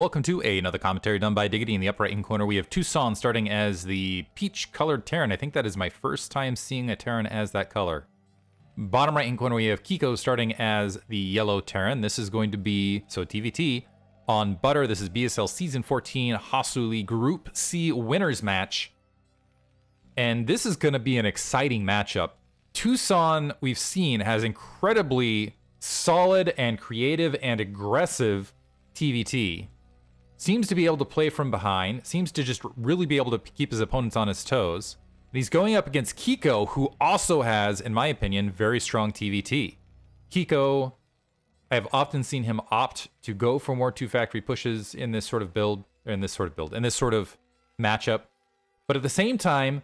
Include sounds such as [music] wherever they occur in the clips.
Welcome to another commentary done by Diggity. In the upper right hand corner, we have Tucson starting as the peach-colored Terran. I think that is my first time seeing a Terran as that color. Bottom right hand corner, we have Kiko starting as the yellow Terran. This is going to be, so TVT, on Butter. This is BSL Season 14 HasuLeague Group C Winners Match. And this is going to be an exciting matchup. Tucson, we've seen, has incredibly solid and creative and aggressive TVT seems to be able to play from behind, seems to just really be able to keep his opponents on his toes. And he's going up against Kiko, who also has, in my opinion, very strong TVT. Kiko, I've often seen him opt to go for more two factory pushes in this sort of build, in this sort of build, in this sort of matchup. But at the same time,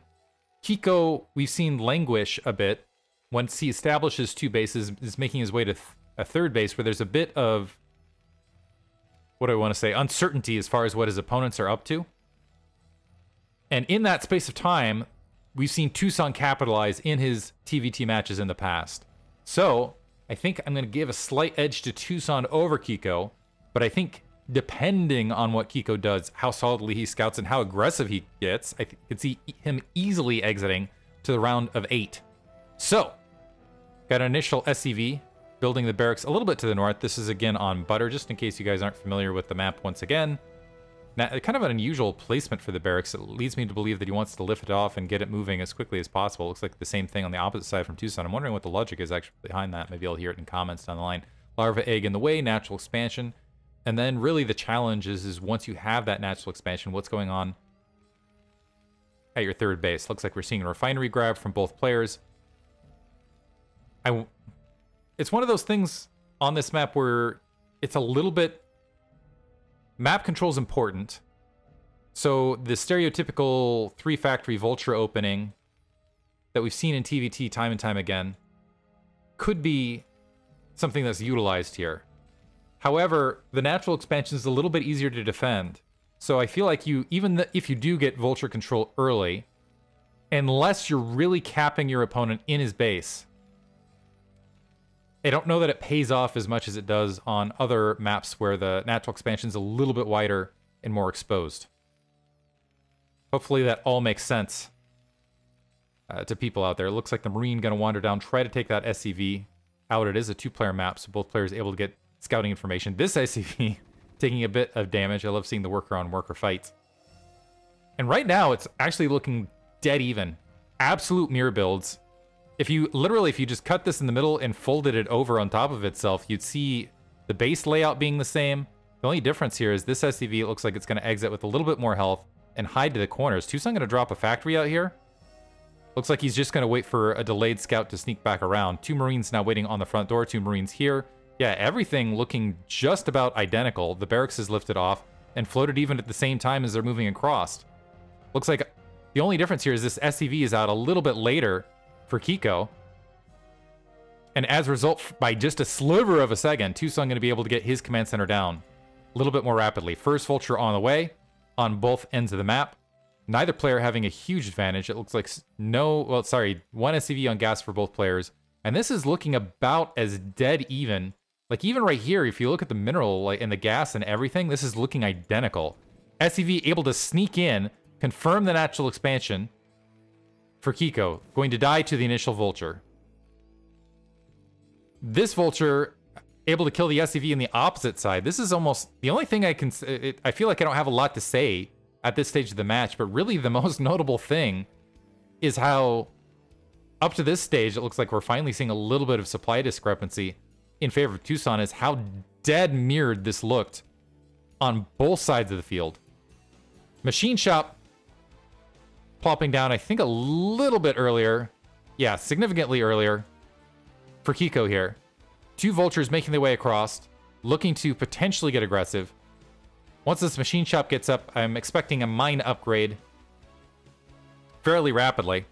Kiko, we've seen languish a bit once he establishes two bases, is making his way to th a third base where there's a bit of what do I want to say, uncertainty as far as what his opponents are up to. And in that space of time, we've seen Tucson capitalize in his TVT matches in the past. So I think I'm going to give a slight edge to Tucson over Kiko, but I think depending on what Kiko does, how solidly he scouts, and how aggressive he gets, I could see him easily exiting to the round of eight. So, got an initial SCV building the barracks a little bit to the north. This is again on Butter, just in case you guys aren't familiar with the map once again. Now, kind of an unusual placement for the barracks. It leads me to believe that he wants to lift it off and get it moving as quickly as possible. Looks like the same thing on the opposite side from Tucson. I'm wondering what the logic is actually behind that. Maybe I'll hear it in comments down the line. Larva egg in the way, natural expansion. And then really the challenge is, is once you have that natural expansion, what's going on at your third base? Looks like we're seeing a refinery grab from both players. I it's one of those things on this map where it's a little bit map control is important. So the stereotypical three factory vulture opening that we've seen in TVT time and time again could be something that's utilized here. However, the natural expansion is a little bit easier to defend. So I feel like you, even if you do get vulture control early, unless you're really capping your opponent in his base, I don't know that it pays off as much as it does on other maps where the natural expansion is a little bit wider and more exposed. Hopefully that all makes sense uh, to people out there. It looks like the Marine going to wander down, try to take that SCV out. It is a two-player map, so both players able to get scouting information. This [laughs] SCV taking a bit of damage. I love seeing the worker on worker fights. And right now, it's actually looking dead even. Absolute mirror builds if you literally, if you just cut this in the middle and folded it over on top of itself, you'd see the base layout being the same. The only difference here is this SCV looks like it's going to exit with a little bit more health and hide to the corners. Tucson going to drop a factory out here. Looks like he's just going to wait for a delayed scout to sneak back around. Two Marines now waiting on the front door. Two Marines here. Yeah, everything looking just about identical. The barracks is lifted off and floated even at the same time as they're moving across. Looks like the only difference here is this SCV is out a little bit later for Kiko. And as a result, by just a sliver of a second, Tucson going to be able to get his command center down a little bit more rapidly. First Vulture on the way on both ends of the map. Neither player having a huge advantage. It looks like no, well, sorry, one SCV on gas for both players. And this is looking about as dead even. Like even right here, if you look at the mineral like, and the gas and everything, this is looking identical. SCV able to sneak in, confirm the natural expansion, for Kiko, going to die to the initial Vulture. This Vulture, able to kill the SCV in the opposite side. This is almost the only thing I can... It, I feel like I don't have a lot to say at this stage of the match, but really the [laughs] most notable thing is how up to this stage, it looks like we're finally seeing a little bit of supply discrepancy in favor of Tucson is how dead mirrored this looked on both sides of the field. Machine Shop plopping down, I think, a little bit earlier. Yeah, significantly earlier for Kiko here. Two Vultures making their way across, looking to potentially get aggressive. Once this machine shop gets up, I'm expecting a mine upgrade fairly rapidly.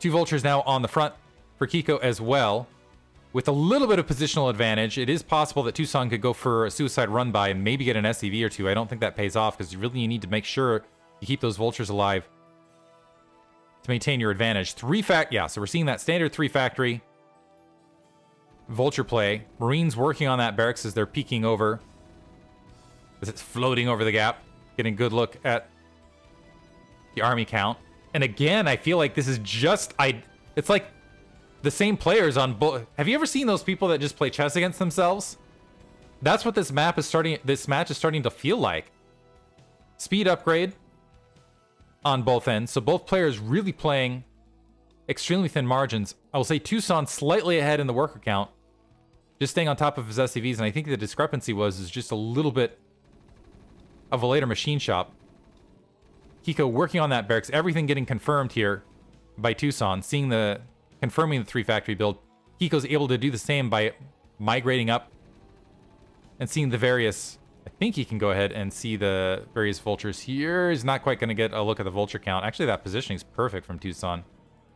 Two Vultures now on the front for Kiko as well. With a little bit of positional advantage, it is possible that Tucson could go for a suicide run by and maybe get an SCV or two. I don't think that pays off because you really need to make sure you keep those vultures alive to maintain your advantage. Three fact, yeah, so we're seeing that standard three factory vulture play. Marines working on that barracks as they're peeking over. as it's floating over the gap, getting a good look at the army count. And again, I feel like this is just I. It's like the same players on both. Have you ever seen those people that just play chess against themselves? That's what this map is starting. This match is starting to feel like. Speed upgrade on both ends, so both players really playing extremely thin margins. I will say Tucson slightly ahead in the worker count, just staying on top of his SCVs, and I think the discrepancy was is just a little bit of a later machine shop. Kiko working on that barracks, everything getting confirmed here by Tucson, seeing the confirming the three factory build. Kiko's able to do the same by migrating up and seeing the various think he can go ahead and see the various vultures here. He's not quite going to get a look at the vulture count. Actually, that positioning is perfect from Tucson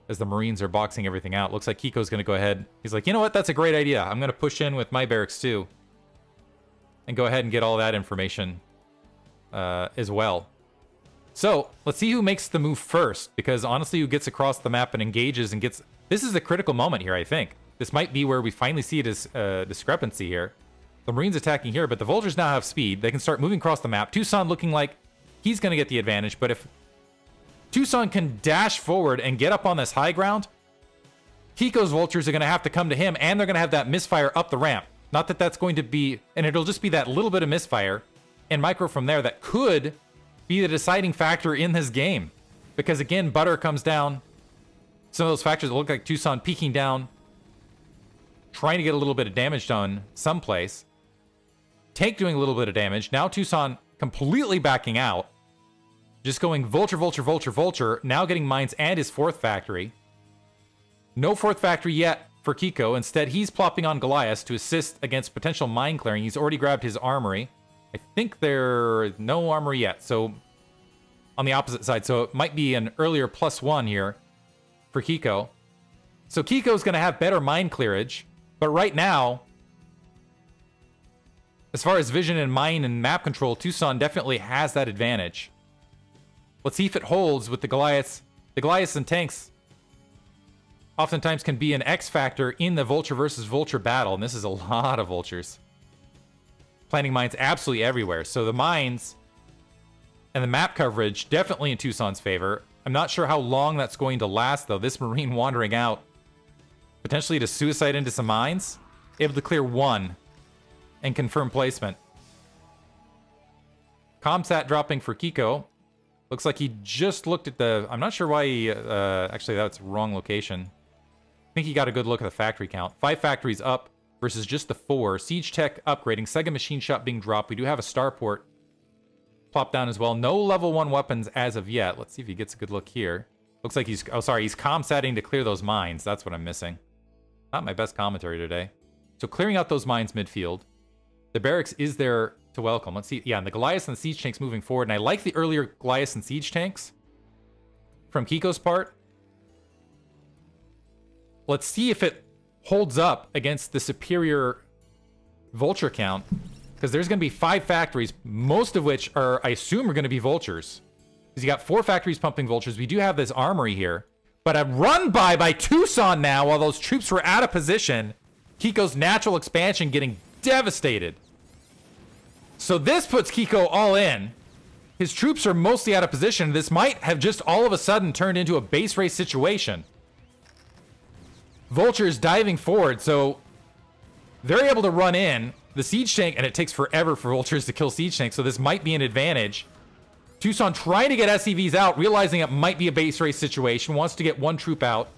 as the Marines are boxing everything out. Looks like Kiko's going to go ahead. He's like, you know what? That's a great idea. I'm going to push in with my barracks too. And go ahead and get all that information uh, as well. So, let's see who makes the move first. Because honestly, who gets across the map and engages and gets... This is a critical moment here, I think. This might be where we finally see a uh, discrepancy here. The Marines attacking here, but the Vultures now have speed. They can start moving across the map. Tucson looking like he's going to get the advantage, but if Tucson can dash forward and get up on this high ground, Kiko's Vultures are going to have to come to him, and they're going to have that misfire up the ramp. Not that that's going to be... And it'll just be that little bit of misfire and micro from there that could be the deciding factor in this game. Because, again, Butter comes down. Some of those factors look like Tucson peeking down, trying to get a little bit of damage done someplace. Tank doing a little bit of damage. Now Tucson completely backing out. Just going Vulture, Vulture, Vulture, Vulture. Now getting mines and his fourth factory. No fourth factory yet for Kiko. Instead, he's plopping on Goliath to assist against potential mine clearing. He's already grabbed his armory. I think there's no armory yet, so on the opposite side. So it might be an earlier plus one here for Kiko. So Kiko's going to have better mine clearage, but right now, as far as vision and mine and map control, Tucson definitely has that advantage. Let's see if it holds with the Goliaths. The Goliaths and tanks oftentimes can be an X factor in the Vulture versus Vulture battle, and this is a [laughs] lot of Vultures. Planting mines absolutely everywhere. So the mines and the map coverage definitely in Tucson's favor. I'm not sure how long that's going to last, though. This [laughs] Marine wandering out, potentially to suicide into some mines, able to clear one and confirm placement. Comsat dropping for Kiko. Looks like he just looked at the... I'm not sure why he... Uh, actually, that's wrong location. I think he got a good look at the factory count. Five factories up versus just the four. Siege Tech upgrading. Sega Machine Shop being dropped. We do have a starport plop down as well. No level one weapons as of yet. Let's see if he gets a good look here. Looks like he's... Oh, sorry. He's comsatting to clear those mines. That's what I'm missing. Not my best commentary today. So clearing out those mines midfield. The barracks is there to welcome. Let's see. Yeah, and the Goliath and the Siege tanks moving forward. And I like the earlier Goliath and Siege tanks from Kiko's part. Let's see if it holds up against the superior vulture count. Because there's going to be five factories, most of which are, I assume, are going to be vultures. Because you got four factories pumping vultures. We do have this armory here. But a run by by Tucson now while those troops were out of position. Kiko's natural expansion getting devastated. So this puts Kiko all in. His troops are mostly out of position. This might have just all of a sudden turned into a base race situation. Vulture is diving forward, so they're able to run in. The siege tank, and it takes forever for vultures to kill siege tanks, so this might be an advantage. Tucson trying to get SCVs out, realizing it might be a base race situation, wants to get one troop out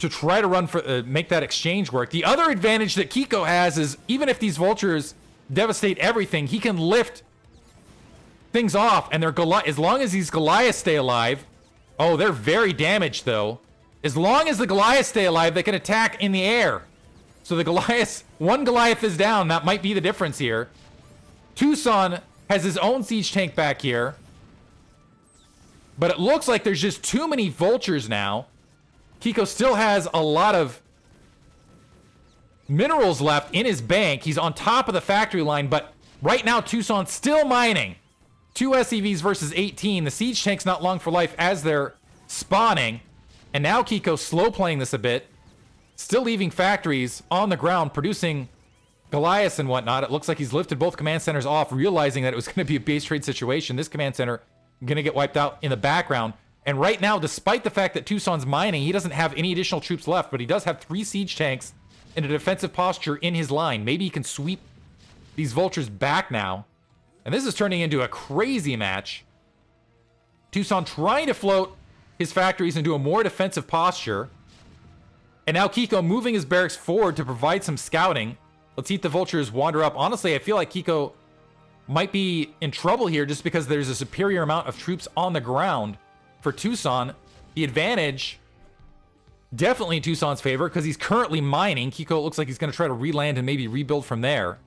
to try to run for uh, make that exchange work. The other advantage that Kiko has is even if these vultures devastate everything, he can lift things off, and they're Goli as long as these Goliaths stay alive. Oh, they're very damaged though. As long as the Goliaths stay alive, they can attack in the air. So the Goliath, [laughs] one Goliath is down. That might be the difference here. Tucson has his own siege tank back here. But it looks like there's just too many vultures now. Kiko still has a lot of minerals left in his bank. He's on top of the factory line, but right now Tucson's still mining. Two SCVs versus 18. The siege tank's not long for life as they're spawning. And now Kiko slow playing this a bit. Still leaving factories on the ground, producing Goliath and whatnot. It looks like he's lifted both command centers off, realizing that it was [laughs] going to be a base trade situation. This command center going to get wiped out in the background. And right now, despite the fact that Tucson's mining, he doesn't have any additional troops left, but he does have three siege tanks in a defensive posture in his line. Maybe he can sweep these vultures back now. And this is turning into a crazy match. Tucson trying to float his factories into a more defensive posture. And now Kiko moving his barracks forward to provide some scouting. Let's eat the vultures wander up. Honestly, I feel like Kiko might be in trouble here just because there's a superior amount of troops on the ground for Tucson. The advantage definitely in Tucson's favor because he's currently mining. Kiko looks like he's going to try to reland and maybe rebuild from there.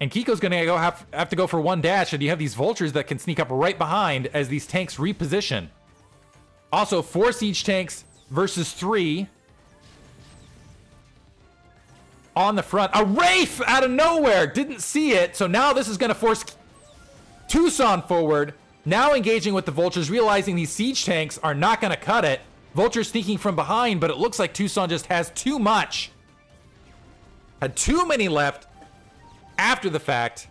And Kiko's going to go have, have to go for one dash, and you have these vultures that can sneak up right behind as these tanks reposition. Also, four siege tanks versus three. On the front. A Wraith out of nowhere! Didn't see it, so now this is going to force Tucson forward. Now engaging with the Vultures, realizing these siege tanks are not going to cut it. Vultures sneaking from behind, but it looks like Tucson just has too much. Had too many left after the fact.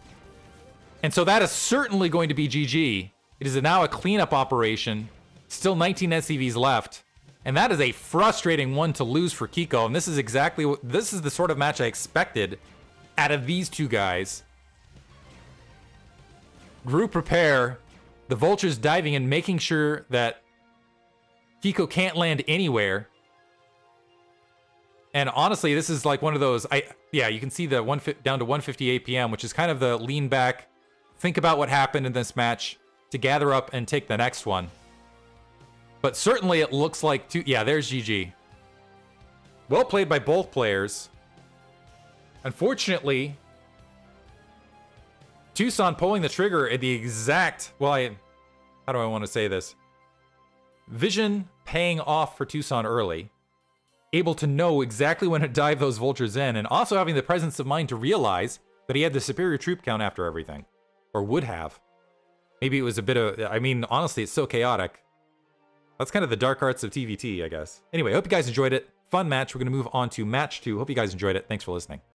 And so that is certainly going to be GG. It is now a cleanup operation. Still 19 SCVs left. And that is a frustrating one to lose for Kiko. And this is exactly what this is the sort of match I expected out of these two guys. Group prepare. The vultures diving and making sure that Kiko can't land anywhere. And honestly, this is like one of those. I yeah, you can see the one down to 150 APM, which is kind of the lean back, think about what happened in this match to gather up and take the next one. But certainly, it looks like two. Yeah, there's GG. Well played by both players. Unfortunately, Tucson pulling the trigger at the exact. Well, I. How do I want to say this? Vision paying off for Tucson early able to know exactly when to dive those vultures in, and also having the presence of mind to realize that he had the superior troop count after everything. Or would have. Maybe it was a bit of, I mean, honestly, it's so chaotic. That's kind of the dark arts of TVT, I guess. Anyway, hope you guys enjoyed it. Fun match. We're going to move on to match two. Hope you guys enjoyed it. Thanks for listening.